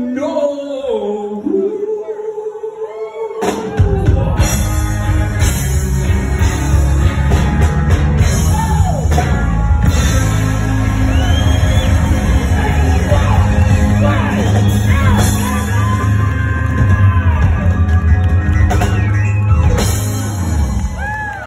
no